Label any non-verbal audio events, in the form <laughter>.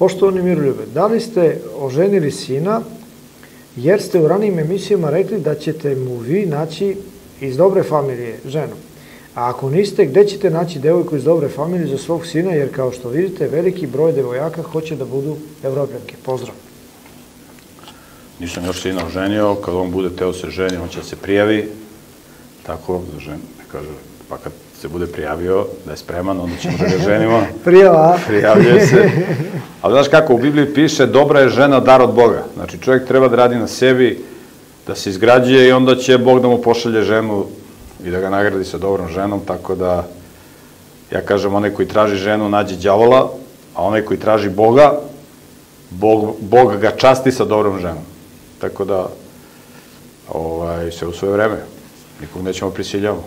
Poštovani Miroljube, da li ste oženili sina jer ste u ranijim emisijama rekli da ćete mu vi naći iz dobre familije ženu? A ako niste, gde ćete naći devojku iz dobre familije za svog sina, jer kao što vidite, veliki broj devojaka hoće da budu evropljanke. Pozdrav. Nisam još sina oženio, kad on bude teo se ženi, on će da se prijavi, tako, za žen, kaže, pa kad se bude prijavio, da je spreman, onda ćemo da ga <laughs> ženimo. Prijava. Prijavljuje se. <laughs> Ali znaš kako, u Bibliji piše, dobra je žena dar od Boga. Znači, čovjek treba da radi na sebi, da se izgrađuje i onda će Bog da mu pošalje ženu i da ga nagradi sa dobrom ženom, tako da ja kažem, onaj koji traži ženu nađe đavola, a onaj koji traži Boga, Bog, Bog ga časti sa dobrom ženom. Tako da, ovaj, sve u svoje vreme. И когда я присел,